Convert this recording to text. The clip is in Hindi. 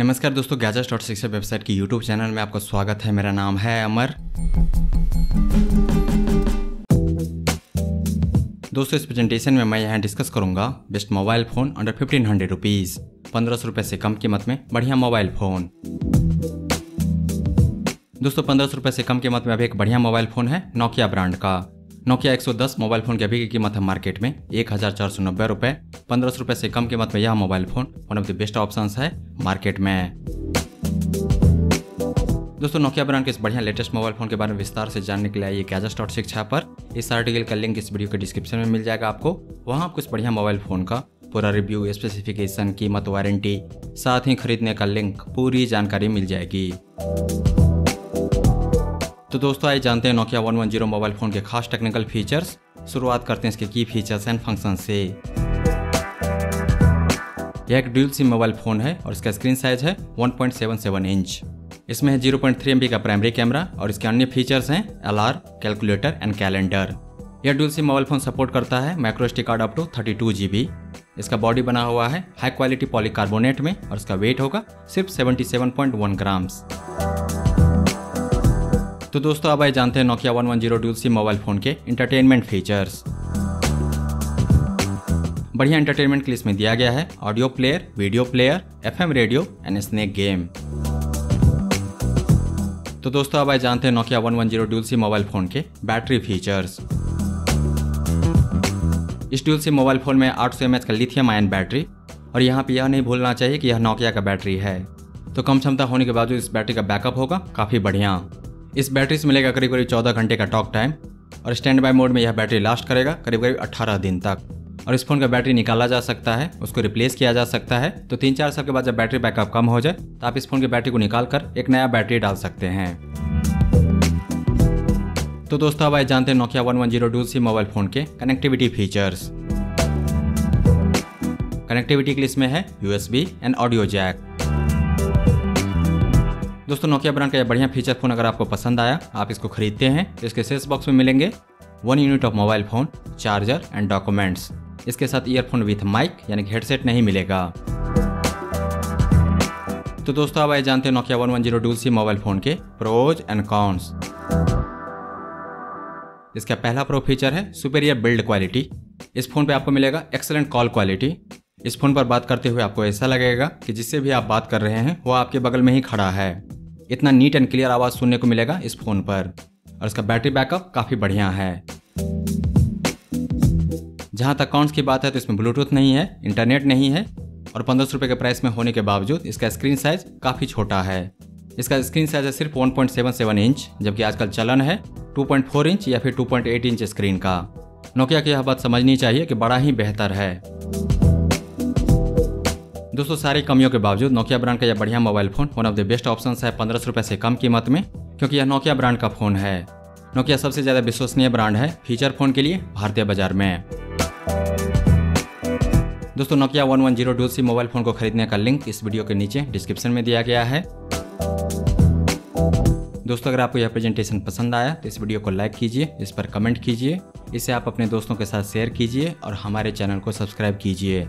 नमस्कार दोस्तों गैजेट्स डॉट शिक्षा वेबसाइट की यूट्यूब चैनल में आपका स्वागत है। मेरा नाम है अमर। दोस्तों, इस प्रेजेंटेशन में मैं यहाँ डिस्कस करूँगा best mobile phone under fifteen hundred rupees पंद्रह सौ रुपये से कम कीमत में बढ़िया मोबाइल फ़ोन दोस्तों, पंद्रह सौ रुपये से कम कीमत में अभी एक बढ़िया मोबाइल फ़ोन है नोकिया ब्रांड का। नोकिया 110 मोबाइल फ़ोन की अभी की कीमत है मार्केट में एक हज़ार चार सौ नब्बे रुपये पंद्रह सौ रुपये से कम कीमत में यह mobile phone one of the best option है मार्केट में। दोस्तों नोकिया ब्रांड के इस बढ़िया लेटेस्ट मोबाइल फ़ोन के बारे में विस्तार से जानने के लिए आइए कैजस डॉट शिक्षा पर। इस आर्टिकल का लिंक इस वीडियो के डिस्क्रिप्शन में मिल जाएगा आपको। वहाँ आपको इस बढ़िया मोबाइल फ़ोन का पूरा रिव्यू स्पेसिफिकेशन कीमत वारंटी साथ ही खरीदने का लिंक पूरी जानकारी मिल जाएगी। तो दोस्तों, आइए जानते हैं नोकिया 110 मोबाइल फ़ोन के खास टेक्निकल फीचर्स शुरुआत करते हैं इसके की फीचर्स एंड फ़ंक्शन से। यह एक ड्यूल सिम मोबाइल फ़ोन है और इसका स्क्रीन साइज़ है 1.77 इंच इसमें है 0.3 पॉइंट का प्राइमरी कैमरा और इसके अन्य फीचर्स हैं एल कैलकुलेटर एंड कैलेंडर यह dual SIM mobile phone support करता है microSD card up to thirty two इसका बॉडी बना हुआ है हाई क्वालिटी पॉलीकार्बोनेट में और इसका वेट होगा सिर्फ़ 77.1 ग्राम्स तो दोस्तों, अब आए जानते हैं Nokia one one zero mobile phone के इंटरटेनमेंट फीचर्स बढ़िया इंटरटेनमेंट के इसमें दिया गया है audio player video player FM radio and snake game तो दोस्तों, अब आए जानते हैं Nokia one one zero mobile phone के बैटरी फीचर्स इस डूल सी मोबाइल फ़ोन में आठ सौ का लिथियम आयन बैटरी और यहाँ पे यह नहीं भूलना चाहिए कि यह नोकिया का बैटरी है। तो कम क्षमता होने के बावजूद इस बैटरी का बैकअप होगा, काफ़ी बढ़िया। इस बैटरी से मिलेगा करीब करीब चौदह घंटे का टॉक टाइम और स्टैंड बाय मोड में यह बैटरी लास्ट करेगा करीब करीब अट्ठारह दिन तक। और इस फ़ोन का बैटरी निकाला जा सकता है, उसको रिप्लेस किया जा सकता है। तो तीन चार साल के बाद जब बैटरी बैकअप कम हो जाए तो आप इस फ़ोन की बैटरी को निकाल कर एक नया बैटरी डाल सकते हैं। तो दोस्तों, अब आए जानते हैं नोकिया वन वन ज़ीरो डू सी मोबाइल फ़ोन के कनेक्टिविटी फीचर्स कनेक्टिविटी के लिए इसमें है यूएसबी एंड ऑडियो जैक दोस्तों नोकिया ब्रांड का यह बढ़िया फीचर फ़ोन अगर आपको पसंद आया, आप इसको खरीदते हैं। तो इसके सेल्स बॉक्स में मिलेंगे one unit of mobile phone charger and documents इसके साथ ईयरफोन विथ माइक यानी हेडसेट नहीं मिलेगा। तो दोस्तों, अब आए जानते हैं Nokia one one zero dual C mobile phone के प्रोज एंड कॉन्स इसका पहला प्रो फीचर है सुपेरियर बिल्ड क्वालिटी इस फ़ोन पे आपको मिलेगा एक्सलेंट कॉल क्वालिटी इस फ़ोन पर बात करते हुए आपको ऐसा लगेगा कि जिससे भी आप बात कर रहे हैं, वो आपके बगल में ही खड़ा है। इतना नीट एंड क्लियर आवाज़ सुनने को मिलेगा इस फ़ोन पर। और इसका बैटरी बैकअप काफ़ी बढ़िया है। जहाँ तक काउंट्स की बात है तो इसमें ब्लूटूथ नहीं है इंटरनेट नहीं है, और पंद्रह सौ के प्राइस में होने के बावजूद इसका स्क्रीन साइज़ काफ़ी छोटा है। इसका स्क्रीन साइज़ है सिर्फ़ 1.77 इंच जबकि आजकल चलन है 2.4 इंच या फिर 2.8 इंच स्क्रीन का। नोकिया की यह बात समझनी चाहिए कि बड़ा ही बेहतर है। दोस्तों, सारी कमियों के बावजूद नोकिया ब्रांड का यह बढ़िया mobile phone one of the best option है पंद्रह रुपए से कम कीमत में, क्योंकि यह नोकिया ब्रांड का फ़ोन है। नोकिया सबसे ज़्यादा विश्वसनीय ब्रांड है फीचर फ़ोन के लिए भारतीय बाज़ार में। दोस्तों Nokia one one zero C mobile phone को खरीदने का लिंक इस वीडियो के नीचे डिस्क्रिप्शन में दिया गया है। दोस्तों, अगर आपको यह प्रेजेंटेशन पसंद आया तो इस वीडियो को लाइक कीजिए, इस पर कमेंट कीजिए, इसे आप अपने दोस्तों के साथ शेयर कीजिए और हमारे चैनल को सब्सक्राइब कीजिए।